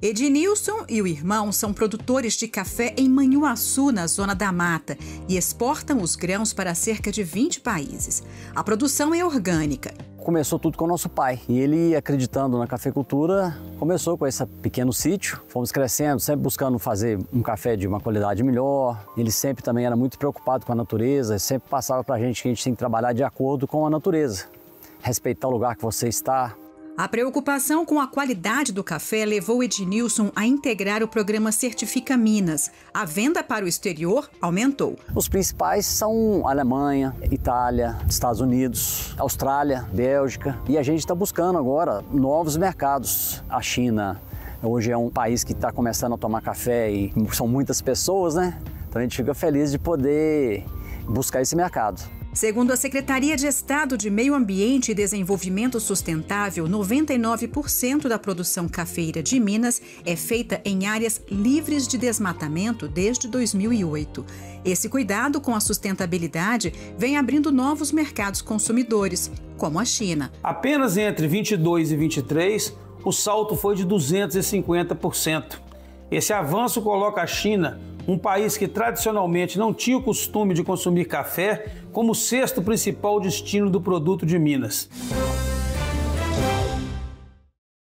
Ednilson e o irmão são produtores de café em Manhuaçu, na Zona da Mata, e exportam os grãos para cerca de 20 países. A produção é orgânica. Começou tudo com o nosso pai. E ele, acreditando na cafeicultura, começou com esse pequeno sítio. Fomos crescendo, sempre buscando fazer um café de uma qualidade melhor. Ele sempre também era muito preocupado com a natureza, sempre passava para a gente que a gente tem que trabalhar de acordo com a natureza. Respeitar o lugar que você está, a preocupação com a qualidade do café levou Ednilson a integrar o programa Certifica Minas. A venda para o exterior aumentou. Os principais são Alemanha, Itália, Estados Unidos, Austrália, Bélgica. E a gente está buscando agora novos mercados. A China hoje é um país que está começando a tomar café e são muitas pessoas, né? Então a gente fica feliz de poder buscar esse mercado. Segundo a Secretaria de Estado de Meio Ambiente e Desenvolvimento Sustentável, 99% da produção cafeira de Minas é feita em áreas livres de desmatamento desde 2008. Esse cuidado com a sustentabilidade vem abrindo novos mercados consumidores, como a China. Apenas entre 22 e 23, o salto foi de 250%. Esse avanço coloca a China um país que tradicionalmente não tinha o costume de consumir café, como sexto principal destino do produto de Minas.